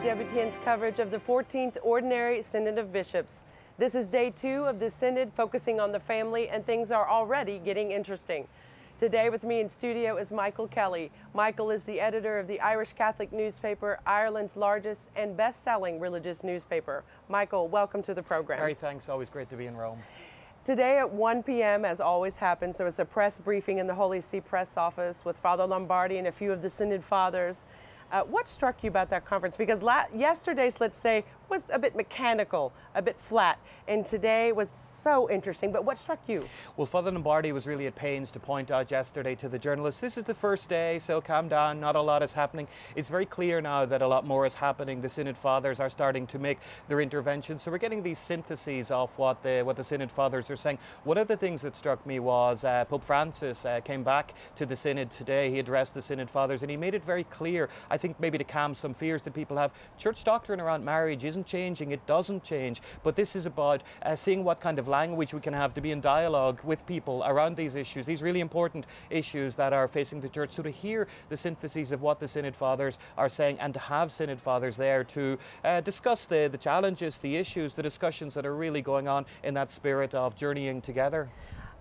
EWTN's coverage of the 14th Ordinary Synod of Bishops. This is day two of the Synod focusing on the family, and things are already getting interesting. Today, with me in studio is Michael Kelly. Michael is the editor of the Irish Catholic newspaper, Ireland's largest and best selling religious newspaper. Michael, welcome to the program. Mary, thanks. Always great to be in Rome. Today at 1 p.m., as always happens, there was a press briefing in the Holy See press office with Father Lombardi and a few of the Synod fathers. Uh, what struck you about that conference? Because yesterday's, let's say, was a bit mechanical, a bit flat, and today was so interesting. But what struck you? Well, Father Lombardi was really at pains to point out yesterday to the journalists this is the first day, so calm down, not a lot is happening. It's very clear now that a lot more is happening. The Synod Fathers are starting to make their interventions, so we're getting these syntheses of what the, what the Synod Fathers are saying. One of the things that struck me was uh, Pope Francis uh, came back to the Synod today. He addressed the Synod Fathers and he made it very clear, I think maybe to calm some fears that people have, church doctrine around marriage isn't changing, it doesn't change, but this is about uh, seeing what kind of language we can have to be in dialogue with people around these issues, these really important issues that are facing the church. So to hear the syntheses of what the Synod Fathers are saying and to have Synod Fathers there to uh, discuss the, the challenges, the issues, the discussions that are really going on in that spirit of journeying together.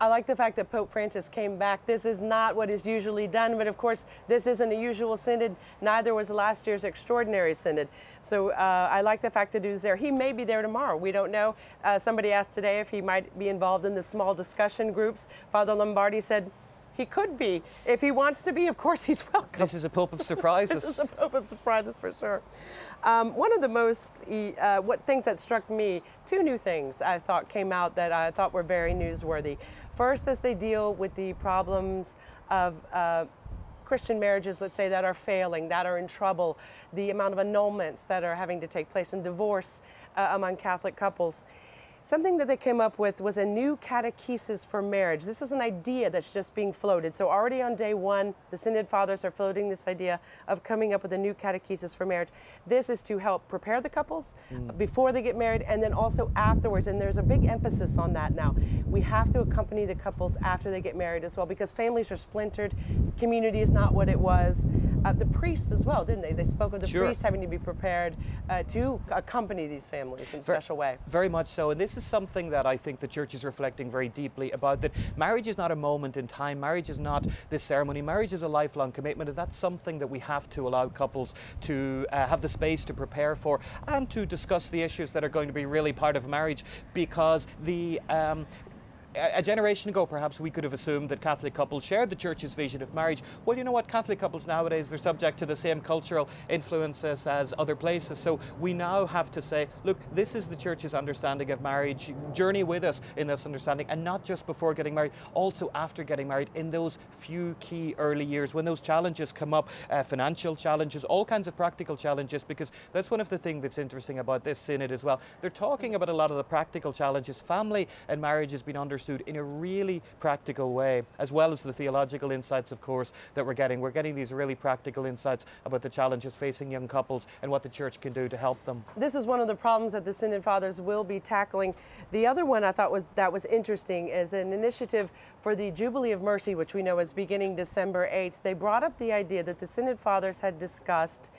I like the fact that Pope Francis came back. This is not what is usually done, but of course, this isn't a usual synod. Neither was last year's extraordinary synod. So uh, I like the fact that he's there. He may be there tomorrow. We don't know. Uh, somebody asked today if he might be involved in the small discussion groups. Father Lombardi said, he could be. If he wants to be, of course, he's welcome. This is a Pope of surprises. this is a Pope of surprises for sure. Um, one of the most uh, what things that struck me, two new things I thought came out that I thought were very newsworthy. First, as they deal with the problems of uh, Christian marriages, let's say, that are failing, that are in trouble, the amount of annulments that are having to take place in divorce uh, among Catholic couples. Something that they came up with was a new catechesis for marriage. This is an idea that's just being floated. So, already on day one, the Synod Fathers are floating this idea of coming up with a new catechesis for marriage. This is to help prepare the couples mm. before they get married and then also afterwards. And there's a big emphasis on that now. We have to accompany the couples after they get married as well because families are splintered, community is not what it was. Uh, the priests as well, didn't they? They spoke of the sure. priests having to be prepared uh, to accompany these families in a special way. Very much so. And this is something that I think the church is reflecting very deeply about that marriage is not a moment in time, marriage is not this ceremony, marriage is a lifelong commitment, and that's something that we have to allow couples to uh, have the space to prepare for and to discuss the issues that are going to be really part of marriage because the um, a generation ago, perhaps we could have assumed that Catholic couples shared the Church's vision of marriage. Well, you know what? Catholic couples nowadays, they're subject to the same cultural influences as other places. So we now have to say, look, this is the Church's understanding of marriage. Journey with us in this understanding, and not just before getting married, also after getting married, in those few key early years when those challenges come up uh, financial challenges, all kinds of practical challenges, because that's one of the things that's interesting about this synod as well. They're talking about a lot of the practical challenges. Family and marriage has been under understood in a really practical way, as well as the theological insights, of course, that we're getting. We're getting these really practical insights about the challenges facing young couples and what the church can do to help them. This is one of the problems that the Synod Fathers will be tackling. The other one I thought was that was interesting is an initiative for the Jubilee of Mercy, which we know is beginning December 8th. They brought up the idea that the Synod Fathers had discussed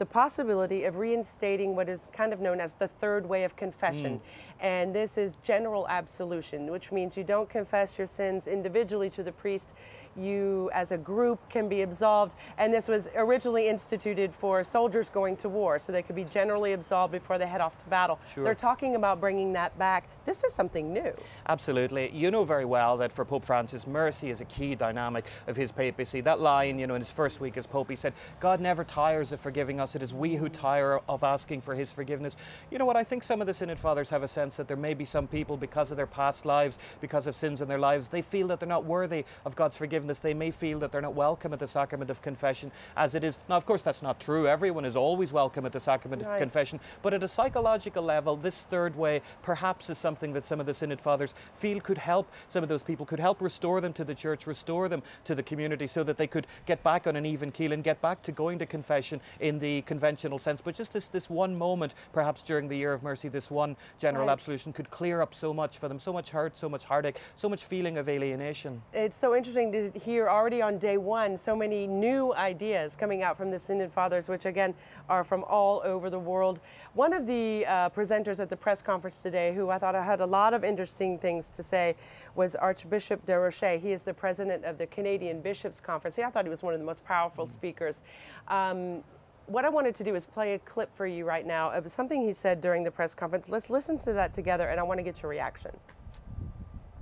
the possibility of reinstating what is kind of known as the third way of confession. Mm. And this is general absolution, which means you don't confess your sins individually to the priest you as a group can be absolved. And this was originally instituted for soldiers going to war, so they could be generally absolved before they head off to battle. Sure. They're talking about bringing that back. This is something new. Absolutely. You know very well that for Pope Francis, mercy is a key dynamic of his papacy. That line, you know, in his first week as Pope, he said, God never tires of forgiving us. It is we who tire of asking for his forgiveness. You know what? I think some of the Synod Fathers have a sense that there may be some people, because of their past lives, because of sins in their lives, they feel that they're not worthy of God's forgiveness they may feel that they're not welcome at the sacrament of confession as it is. Now, of course, that's not true. Everyone is always welcome at the sacrament right. of confession. But at a psychological level, this third way perhaps is something that some of the Synod Fathers feel could help some of those people, could help restore them to the church, restore them to the community so that they could get back on an even keel and get back to going to confession in the conventional sense, but just this, this one moment, perhaps during the year of mercy, this one general Right. absolution could clear up so much for them, so much hurt, so much heartache, so much feeling of alienation. It's so interesting to hear already on day one so many new ideas coming out from the Synod Fathers, which again are from all over the world. One of the uh, presenters at the press conference today, who I thought had a lot of interesting things to say, was Archbishop Durocher. He is the president of the Canadian Bishops Conference. Yeah, I thought he was one of the most powerful speakers. Um, what I wanted to do is play a clip for you right now of something he said during the press conference. Let's listen to that together, and I want to get your reaction.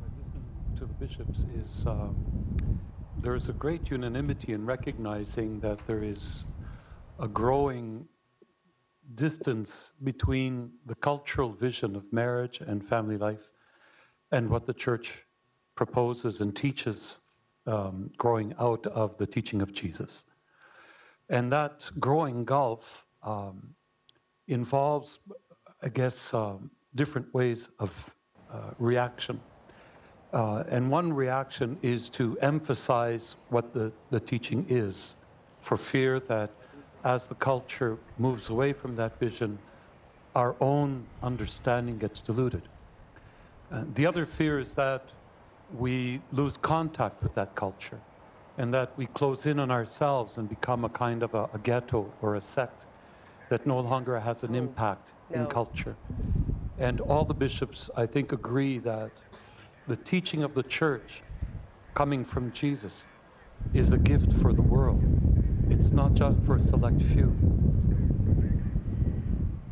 I to the bishops is um, there is a great unanimity in recognizing that there is a growing distance between the cultural vision of marriage and family life and what the church proposes and teaches um, growing out of the teaching of Jesus. And that growing gulf um, involves, I guess, um, different ways of uh, reaction. Uh, and one reaction is to emphasize what the, the teaching is, for fear that as the culture moves away from that vision, our own understanding gets diluted. Uh, the other fear is that we lose contact with that culture and that we close in on ourselves and become a kind of a, a ghetto or a sect that no longer has an impact in culture. And all the bishops, I think, agree that the teaching of the church coming from Jesus is a gift for the world. It's not just for a select few.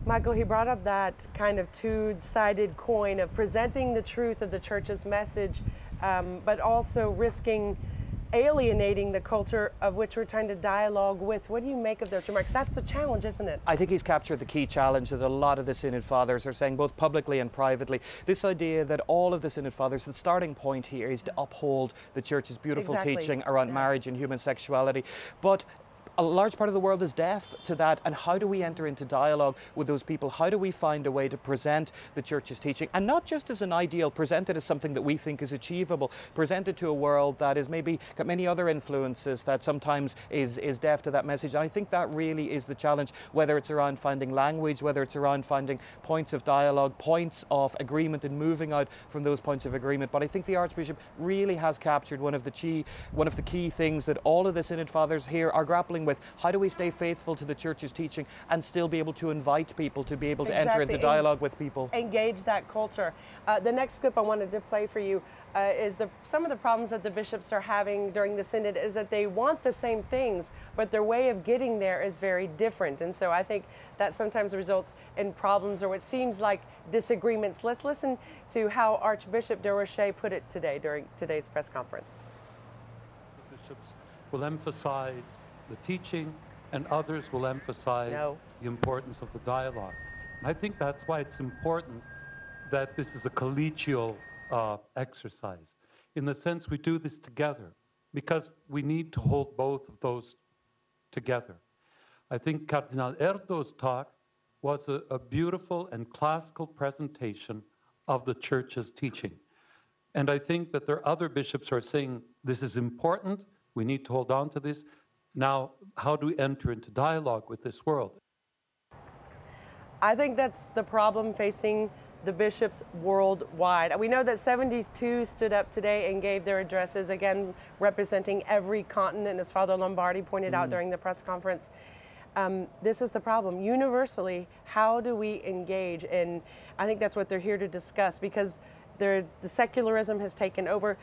Michael, he brought up that kind of two sided coin of presenting the truth of the church's message, um, but also risking alienating the culture of which we're trying to dialogue with. What do you make of those remarks? That's the challenge, isn't it? I think he's captured the key challenge that a lot of the Synod Fathers are saying, both publicly and privately. This idea that all of the Synod Fathers, the starting point here is to uphold the Church's beautiful Exactly. teaching around Yeah. marriage and human sexuality. But a large part of the world is deaf to that. And how do we enter into dialogue with those people? How do we find a way to present the Church's teaching? And not just as an ideal, present it as something that we think is achievable, present it to a world that is maybe got many other influences that sometimes is, is deaf to that message. And I think that really is the challenge, whether it's around finding language, whether it's around finding points of dialogue, points of agreement, and moving out from those points of agreement. But I think the Archbishop really has captured one of the key, one of the key things that all of the Synod Fathers here are grappling with. How do we stay faithful to the Church's teaching and still be able to invite people to be able to enter into dialogue with people? Engage that culture. Uh, the next clip I wanted to play for you uh, is the some of the problems that the bishops are having during the synod is that they want the same things, but their way of getting there is very different. And so I think that sometimes results in problems or what seems like disagreements. Let's listen to how Archbishop Durocher put it today during today's press conference. The bishops will emphasize the teaching, and others will emphasize No. the importance of the dialogue. And I think that's why it's important that this is a collegial uh, exercise, in the sense we do this together, because we need to hold both of those together. I think Cardinal Erdo's talk was a, a beautiful and classical presentation of the church's teaching. And I think that there are other bishops who are saying this is important, we need to hold on to this. Now, how do we enter into dialogue with this world? I think that's the problem facing the bishops worldwide. We know that 72 stood up today and gave their addresses, again, representing every continent, as Father Lombardi pointed out during the press conference. Um, this is the problem. Universally, how do we engage? And I think that's what they're here to discuss because the secularism has taken over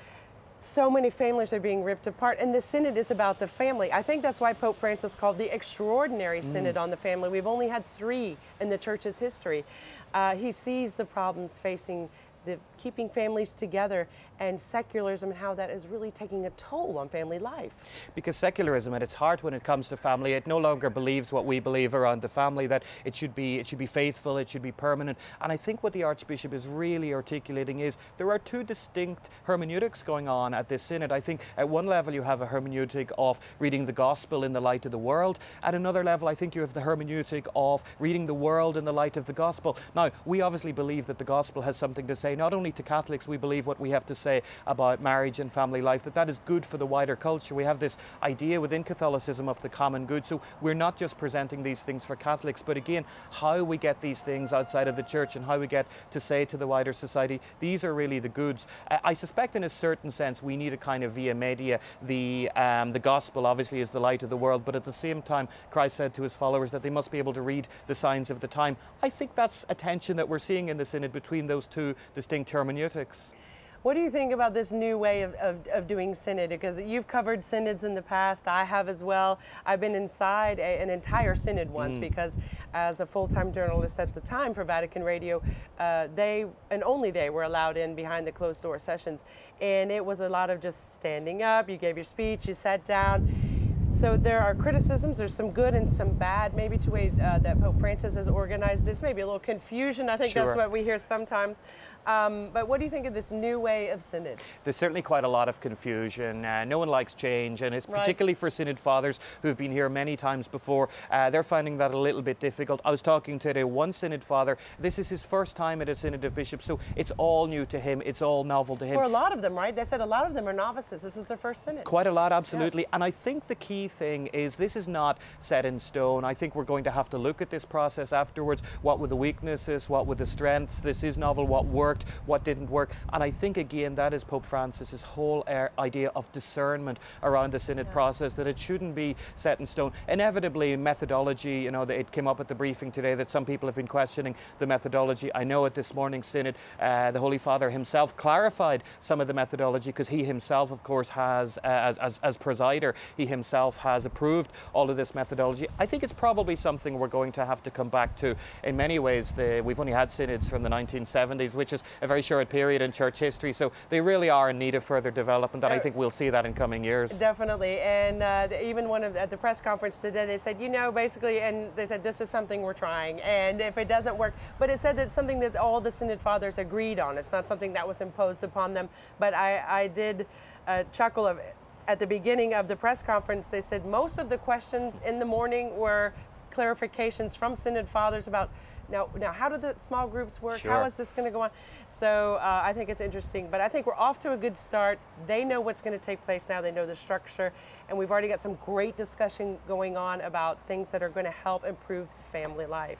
so many families are being ripped apart, and the synod is about the family. I think that's why Pope Francis called the extraordinary synod on the family. We've only had three in the church's history. Uh, he sees the problems facing the keeping families together and secularism and how that is really taking a toll on family life. Because secularism, at its heart, when it comes to family, it no longer believes what we believe around the family. That it should be, it should be faithful, it should be permanent. And I think what the Archbishop is really articulating is there are two distinct hermeneutics going on at this synod. I think at one level you have a hermeneutic of reading the gospel in the light of the world. At another level, I think you have the hermeneutic of reading the world in the light of the gospel. Now, we obviously believe that the gospel has something to say not only to Catholics. We believe what we have to say say about marriage and family life, that that is good for the wider culture. We have this idea within Catholicism of the common good. So we're not just presenting these things for Catholics, but again, how we get these things outside of the church and how we get to say to the wider society, these are really the goods. I suspect in a certain sense we need a kind of via media. The, um, the gospel obviously is the light of the world, but at the same time, Christ said to his followers that they must be able to read the signs of the time. I think that's a tension that we're seeing in the Synod between those two distinct hermeneutics. What do you think about this new way of, of, of, doing synod? Because you've covered synods in the past, I have as well. I've been inside a, an entire synod once mm. because, as a full time journalist at the time for Vatican Radio, uh, they and only they were allowed in behind the closed door sessions. And it was a lot of just standing up, you gave your speech, you sat down so there are criticisms. There's some good and some bad, maybe to way uh, that Pope Francis has organized this. Maybe a little confusion. I think sure. that's what we hear sometimes. Um, but what do you think of this new way of synod? There's certainly quite a lot of confusion. Uh, no one likes change, and it's right. particularly for synod fathers who've been here many times before. Uh, they're finding that a little bit difficult. I was talking to one synod father. This is his first time at a synod of bishops, so it's all new to him. It's all novel to him. For a lot of them, right? They said a lot of them are novices. This is their first synod. Quite a lot, absolutely. Yeah. And I think the key thing is this is not set in stone. I think we're going to have to look at this process afterwards. What were the weaknesses? What were the strengths? This is novel. What worked? What didn't work? And I think again that is Pope Francis's whole idea of discernment around the synod yeah. process. That it shouldn't be set in stone. Inevitably, methodology. You know, it came up at the briefing today that some people have been questioning the methodology. I know at this morning's synod, uh, the Holy Father himself clarified some of the methodology because he himself, of course, has uh, as, as as presider, he himself has approved all of this methodology. I think it's probably something we're going to have to come back to. In many ways, the, we've only had synods from the 1970s, which is a very short period in church history. So they really are in need of further development, and I uh, think we'll see that in coming years. Definitely. And uh, even one of at the press conference today, they said, you know, basically, and they said this is something we're trying, and if it doesn't work, but it said that something that all the synod fathers agreed on. It's not something that was imposed upon them. But I, I did uh, chuckle of at the beginning of the press conference, they said most of the questions in the morning were clarifications from Synod Fathers about now, now how do the small groups work? Sure. How is this going to go on? So uh, I think it's interesting, but I think we're off to a good start. They know what's going to take place now. They know the structure, and we've already got some great discussion going on about things that are going to help improve family life.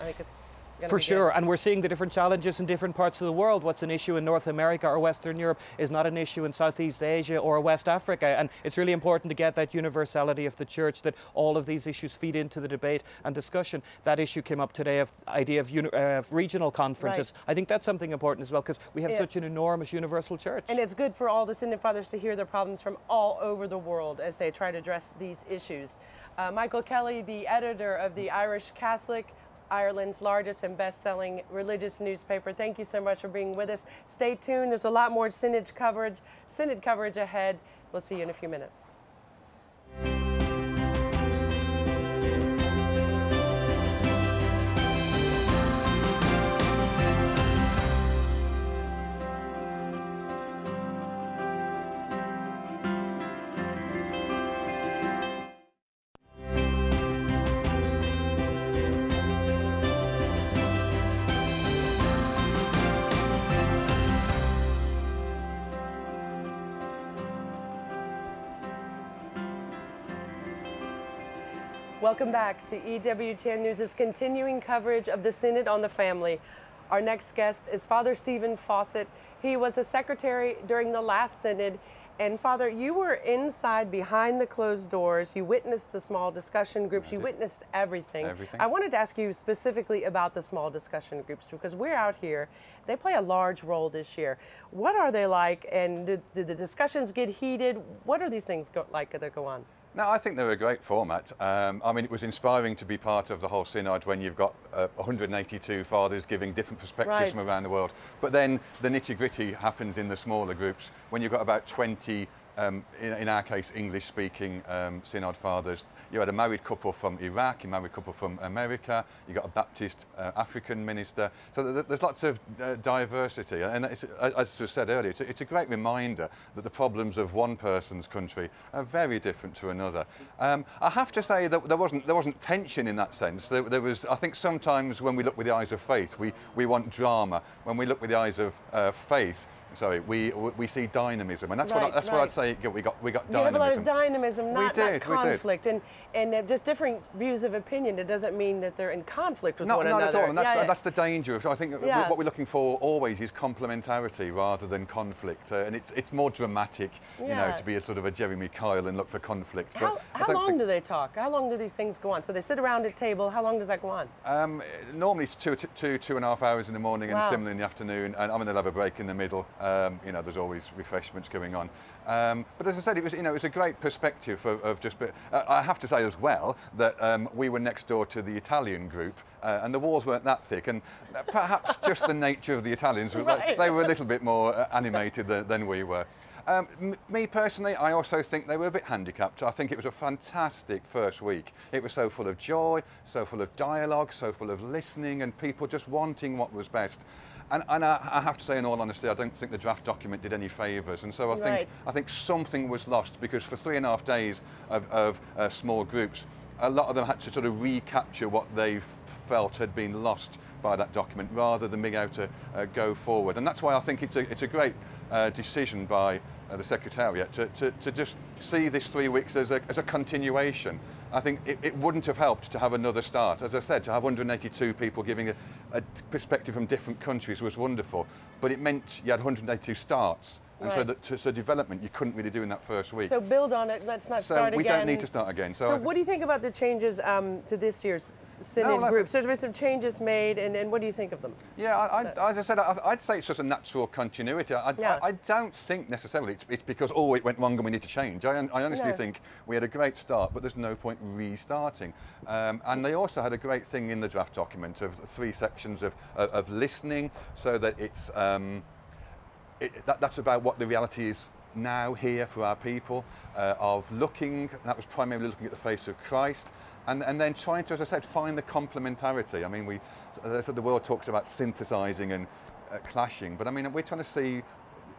I think it's for sure, and we're seeing the different challenges in different parts of the world. What's an issue in North America or Western Europe is not an issue in Southeast Asia or West Africa. And it's really important to get that universality of the church that all of these issues feed into the debate and discussion. That issue came up today of idea of, uh, regional conferences. Right. I think that's something important as well because we have yeah. such an enormous universal church. And it's good for all the Synod Fathers to hear their problems from all over the world as they try to address these issues. Uh, Michael Kelly, the editor of the Irish Catholic, Ireland's largest and best-selling religious newspaper. Thank you so much for being with us. Stay tuned. There's a lot more synod coverage, synod coverage ahead. We'll see you in a few minutes. Welcome back to EWTN News' continuing coverage of the Synod on the Family. Our next guest is Father Stephen Fawcett. He was a secretary during the last Synod. And Father, you were inside behind the closed doors. You witnessed the small discussion groups. You witnessed everything. everything. I wanted to ask you specifically about the small discussion groups because we're out here. They play a large role this year. What are they like? And did, did the discussions get heated? What are these things go, like that go on? No, I think they're a great format. Um, I mean, it was inspiring to be part of the whole synod when you've got uh, 182 fathers giving different perspectives right. from around the world. But then the nitty gritty happens in the smaller groups when you've got about 20 um, in, in, our case, English-speaking um, Synod fathers. You had a married couple from Iraq, a married couple from America, you got a Baptist uh, African minister. So th there's lots of uh, diversity. And as was said earlier, it's a, it's a, great reminder that the problems of one person's country are very different to another. Um, I have to say that there wasn't, there wasn't tension in that sense. There, there, was, I think sometimes when we look with the eyes of faith, we, we want drama. When we look with the eyes of uh, faith, Sorry, we we see dynamism, and that's Right, what I, that's what right. I'd say. We got we got dynamism. You have a lot of dynamism, not, did, not we did. conflict, and and just different views of opinion. It doesn't mean that they're in conflict with Not, one not another. at all, and that's, Yeah, yeah. that's the danger. of I think Yeah. what we're looking for always is complementarity rather than conflict, uh, and it's it's more dramatic, you know, to be a sort of a Jeremy Kyle and look for conflict. But How, how long think- do they talk? How long do these things go on? So they sit around a table. How long does that go on? Um, normally it's two, two, two and a half hours in the morning and Wow. similar in the afternoon, and I'm going to have a break in the middle. Um, you know, there's always refreshments going on. Um, but as I said, it was, you know, it was a great perspective of, of just. But uh, I have to say as well that um, we were next door to the Italian group, uh, and the walls weren't that thick, and uh, perhaps just the nature of the Italians, Right. they were a little bit more uh, animated than, than we were. Um, me personally, I also think they were a bit handicapped. I think it was a fantastic first week. It was so full of joy, so full of dialogue, so full of listening, and people just wanting what was best. And, and I, I have to say, in all honesty, I don't think the draft document did any favours. And so I Right. think I think something was lost because for three and a half days of, of uh, small groups, a lot of them had to sort of recapture what they felt had been lost by that document rather than being able to uh, go forward. And that's why I think it's a, it's a great uh, decision by uh, the Secretariat to, to, to just see this three weeks as a, as a continuation. I think it, it wouldn't have helped to have another start. As I said, to have 182 people giving a, a perspective from different countries was wonderful, but it meant you had 182 starts. And so, Right. that, so, so development you couldn't really do in that first week. So build on it. Let's not So start we again. don't need to start again. So, So, what do you think about the changes um, to this year's synod no, groups? There's been some changes made, and, and what do you think of them? Yeah, I, I, as I said, I, I'd say it's just a natural continuity. I, Yeah. I, I don't think necessarily it's, it's because, oh, it went wrong and we need to change. I, I honestly No. think we had a great start, but there's no point restarting. Um, and they also had a great thing in the draft document of three sections of, of, of listening so that it's, um, it, that, that's about what the reality is now here for our people, uh, of looking, that was primarily looking at the face of Christ, and, and then trying to, as I said, find the complementarity. I mean, we, as I said, the world talks about synthesizing and uh, clashing, but I mean, we're trying to see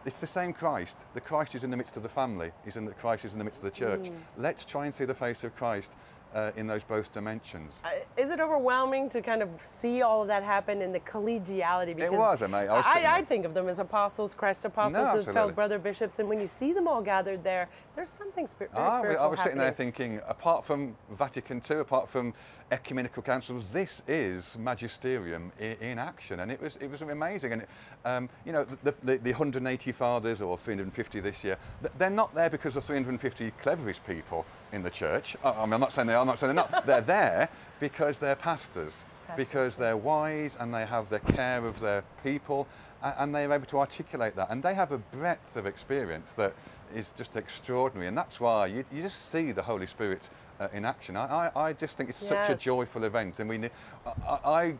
it's the same Christ. The Christ is in the midst of the family. He's in the Christ is in the midst of the church. Let's try and see the face of Christ uh, in those both dimensions. Uh, Is it overwhelming to kind of see all of that happen in the collegiality? Because it was, mate. I was sitting I, think of them as apostles, Christ's apostles, No, as fellow brother bishops, and when you see them all gathered there, there's something spir- very Ah, we- spiritual I was sitting there thinking, apart from Vatican II, apart from ecumenical councils, this is magisterium in, in action, and it was it was amazing. And um, you know, the, the, the 180 fathers or 350 this year, they're not there because of 350 cleverest people in the church. I, I mean, I'm not saying they are. I'm not saying they're not. they're there because they're pastors, Pastors, because they're wise and they have the care of their people, and they're able to articulate that. And they have a breadth of experience that is just extraordinary. And that's why you, you just see the Holy Spirit uh, in action. I, I, I just think it's such a joyful event. And we, I, I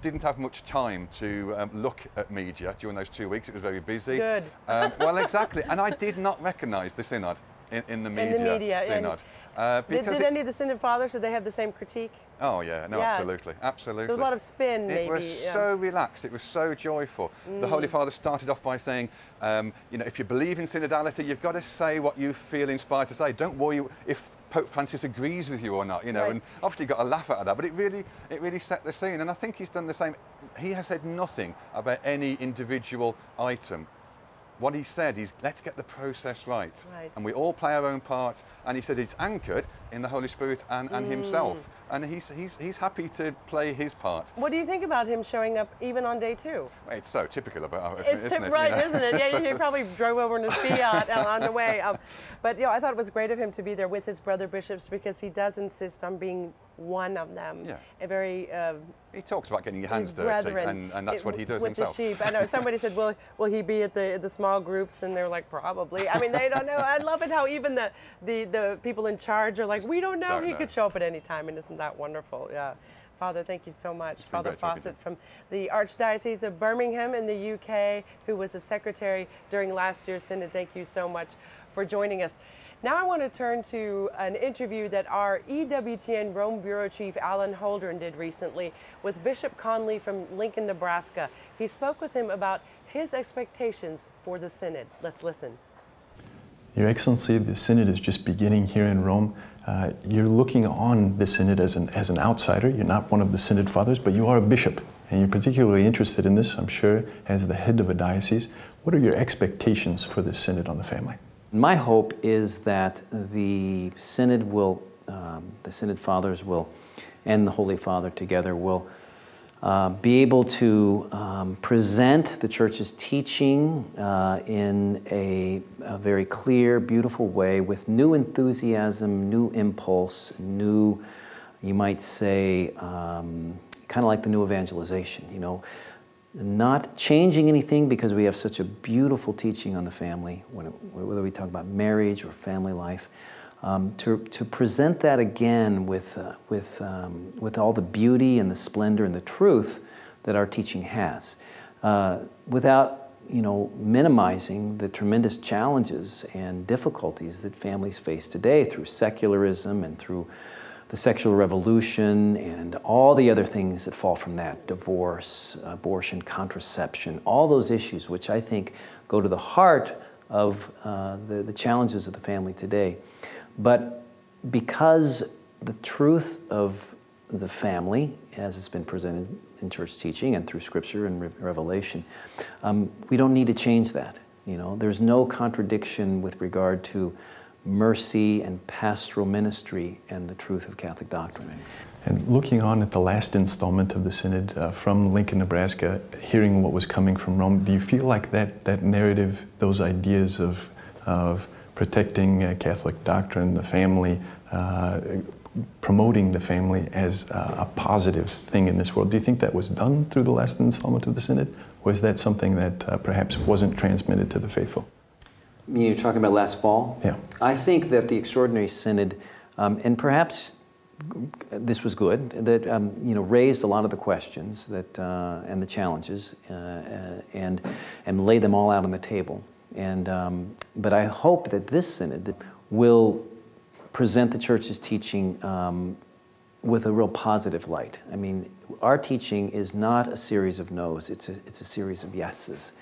didn't have much time to um, look at media during those two weeks. It was very busy. Good. Um, well, exactly. And I did not recognise the synod in, in the media. In the media, synod. Uh, Did, did it- any of the synod fathers, did they have the same critique? Oh yeah, no, Yeah. absolutely, absolutely. There was a lot of spin, maybe. It was yeah. Mm. so relaxed. It was so joyful. The Holy Father started off by saying, um, you know, if you believe in synodality, you've got to say what you feel inspired to say. Don't worry if Pope Francis agrees with you or not. You know, Right. and obviously got a laugh out of that, but it really, it really set the scene. And I think he's done the same. He has said nothing about any individual item. What he said is, let's get the process right. Right. And we all play our own part. And he said it's anchored in the Holy Spirit and, and Mm. himself. And he's, he's, he's happy to play his part. What do you think about him showing up even on day two? It's so typical of our. It's isn't it? right, You know? isn't it? Yeah, he probably drove over in his Fiat uh, on the way. Um, but you know, I thought it was great of him to be there with his brother bishops because he does insist on being one of them. Yeah. A very uh, He talks about getting your hands dirty, and, and that's it- what he does with himself. the sheep. I know somebody said, "Will will he be at the the small groups?" And they're like, "Probably." I mean, they don't know. I love it how even the the the people in charge are like, "We don't know. Don't he know. could show up at any time." And isn't that wonderful? Yeah. Father, thank you so much. Father Fawcett from the Archdiocese of Birmingham in the UK, who was the secretary during last year's synod. Thank you so much for joining us. Now I want to turn to an interview that our EWTN Rome Bureau Chief Alan Holdren did recently with Bishop Conley from Lincoln, Nebraska. He spoke with him about his expectations for the synod. Let's listen. Your Excellency, the Synod is just beginning here in Rome. Uh, you're looking on the Synod as an, as an outsider. You're not one of the Synod fathers, but you are a bishop, and you're particularly interested in this, I'm sure, as the head of a diocese. What are your expectations for the synod on the family? My hope is that the synod will, um, the synod fathers will, and the Holy Father together will uh, be able to um, present the church's teaching uh, in a, a, very clear, beautiful way with new enthusiasm, new impulse, new, you might say, um, kind of like the new evangelization, you know, not changing anything because we have such a beautiful teaching on the family, whether we talk about marriage or family life. Um, to, to present that again with, uh, with, um, with all the beauty and the splendor and the truth that our teaching has, uh, without you know, minimizing the tremendous challenges and difficulties that families face today through secularism and through the sexual revolution and all the other things that fall from that divorce, abortion, contraception, all those issues, which I think go to the heart of uh, the, the challenges of the family today. But because the truth of the family, as it's been presented in church teaching and through scripture and re- revelation, um, we don't need to change that. You know, there's no contradiction with regard to mercy and pastoral ministry and the truth of Catholic doctrine. And looking on at the last installment of the Synod uh, from Lincoln, Nebraska, hearing what was coming from Rome, do you feel like that, that narrative, those ideas of, of protecting uh, Catholic doctrine, the family, uh, promoting the family as a positive thing in this world, do you think that was done through the last installment of the Synod? Or is that something that uh, perhaps wasn't transmitted to the faithful? You're talking about last fall? Yeah. I think that the Extraordinary Synod, um, and perhaps this was good, that um, you know raised a lot of the questions that uh, and the challenges, uh, uh, and and laid them all out on the table. And um, but I hope that this synod will present the church's teaching um, with a real positive light. I mean, our teaching is not a series of no's; it's a it's a series of yeses.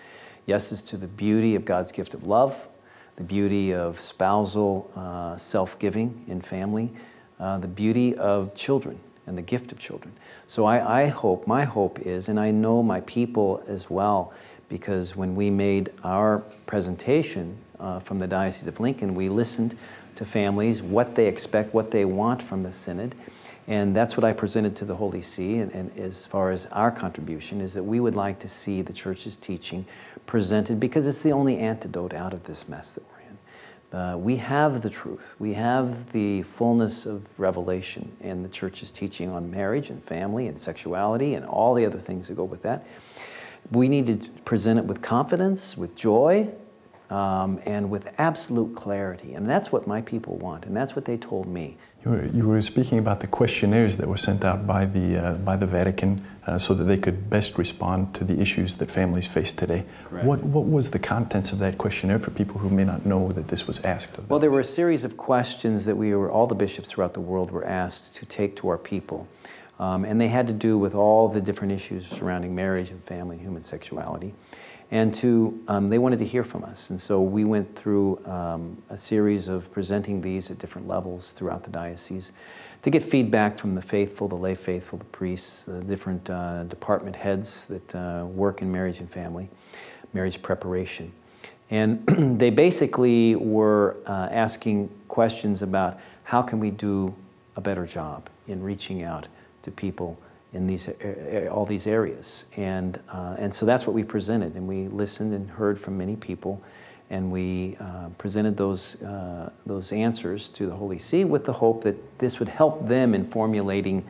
Yeses to the beauty of God's gift of love, the beauty of spousal uh, self giving in family, uh, the beauty of children and the gift of children. So I, I, hope, my hope is, and I know my people as well, because when we made our presentation uh, from the Diocese of Lincoln, we listened to families, what they expect, what they want from the Synod. And that's what I presented to the Holy See, and, and as far as our contribution, is that we would like to see the Church's teaching presented because it's the only antidote out of this mess that we're in. Uh, we have the truth. We have the fullness of revelation in the church's teaching on marriage and family and sexuality and all the other things that go with that. We need to present it with confidence, with joy, um, and with absolute clarity. And that's what my people want, and that's what they told me. You were, you were speaking about the questionnaires that were sent out by the, uh, by the Vatican uh, so that they could best respond to the issues that families face today. What, what was the contents of that questionnaire for people who may not know that this was asked of them? Well, there were a series of questions that we were, all the bishops throughout the world were asked to take to our people. Um, and they had to do with all the different issues surrounding marriage and family and human sexuality. And to, um, they wanted to hear from us. And so we went through um, a series of presenting these at different levels throughout the diocese to get feedback from the faithful, the lay faithful, the priests, the different uh, department heads that uh, work in marriage and family, marriage preparation. And they basically were uh, asking questions about how can we do a better job in reaching out to people in these, all these areas. And, uh, and so that's what we presented. And we listened and heard from many people and we uh, presented those, uh, those answers to the Holy See with the hope that this would help them in formulating,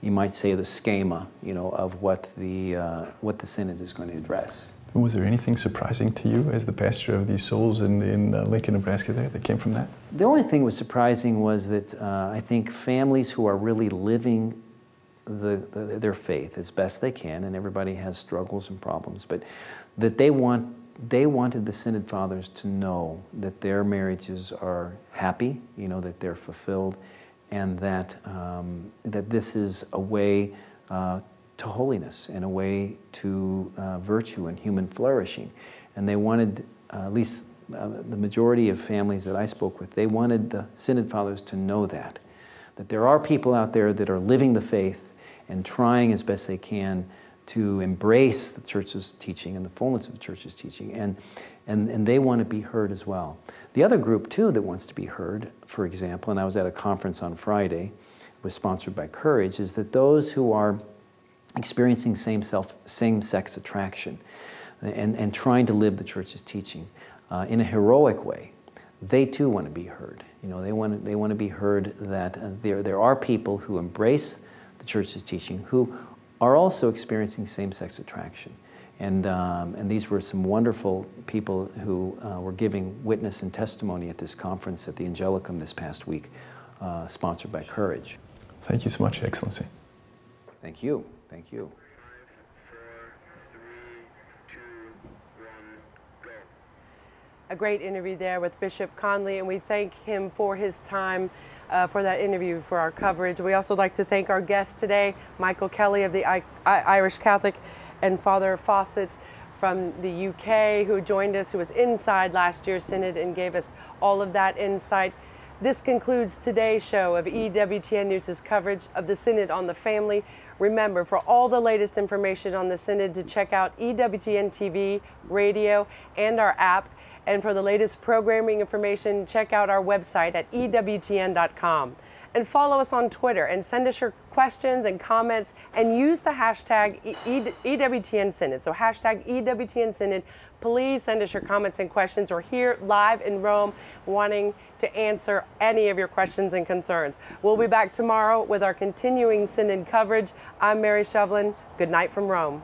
you might say, the schema, you know, of what the, uh, what the Synod is going to address. Was there anything surprising to you as the pastor of these souls in, in uh, Lincoln, Nebraska there that came from that? The only thing that was surprising was that uh, I think families who are really living the, the, their faith as best they can, and everybody has struggles and problems, but that they want they wanted the Synod Fathers to know that their marriages are happy, you know, that they're fulfilled, and that, um, that this is a way uh, to holiness and a way to uh, virtue and human flourishing. And they wanted, uh, at least uh, the majority of families that I spoke with, they wanted the Synod Fathers to know that, that there are people out there that are living the faith and trying as best they can to embrace the church's teaching and the fullness of the church's teaching, and, and, and they want to be heard as well. The other group, too, that wants to be heard, for example, and I was at a conference on Friday, was sponsored by Courage, is that those who are experiencing same, self, same sex attraction and, and trying to live the church's teaching uh, in a heroic way, they too want to be heard. You know, they want to, they want to be heard that there, there are people who embrace the church is teaching who are also experiencing same sex attraction. And, um, and these were some wonderful people who uh, were giving witness and testimony at this conference at the Angelicum this past week, uh, sponsored by Courage. Thank you so much, Excellency. Thank you. Thank you. a great interview there with Bishop Conley, and we thank him for his time uh, for that interview, for our coverage. We also like to thank our guest today, Michael Kelly of the I- I- Irish Catholic, and Father Fawcett from the UK, who joined us, who was inside last year's synod and gave us all of that insight. This concludes today's show of EWTN News' coverage of the Synod on the Family. Remember, for all the latest information on the Synod, to check out EWTN TV, radio, and our app. And for the latest programming information, check out our website at EWTN.com. And follow us on Twitter and send us your questions and comments and use the hashtag EWTN Synod. So, hashtag EWTN Synod. Please send us your comments and questions. We're here live in Rome wanting to answer any of your questions and concerns. We'll be back tomorrow with our continuing Synod coverage. I'm Mary Shovlin. Good night from Rome.